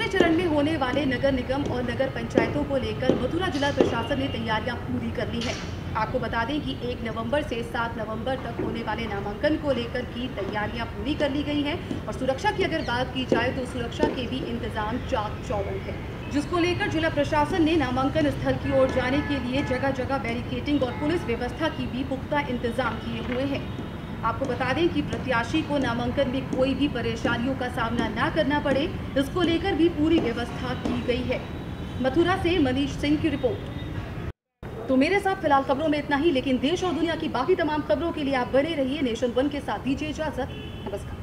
नगर निगम और नगर पंचायतों को लेकर मथुरा जिला प्रशासन ने तैयारियाँ पूरी कर ली है। आपको बता दें कि 1 नवंबर से 7 नवंबर तक होने वाले नामांकन को लेकर की तैयारियाँ पूरी कर ली गई हैं और सुरक्षा की अगर बात की जाए तो सुरक्षा के भी इंतज़ाम चाक चौबंद है। जिसको लेकर जिला प्रशासन ने नामांकन स्थल की ओर जाने के लिए जगह जगह बैरिकेटिंग और पुलिस व्यवस्था की भी पुख्ता इंतज़ाम किए हुए हैं। आपको बता दें कि प्रत्याशी को नामांकन में कोई भी परेशानियों का सामना ना करना पड़े, इसको लेकर भी पूरी व्यवस्था की गई है। मथुरा से मनीष सिंह की रिपोर्ट। तो मेरे साथ फ़िलहाल खबरों में इतना ही, लेकिन देश और दुनिया की बाकी तमाम खबरों के लिए आप बने रहिए नेशन वन के साथ। दीजिए इजाज़त।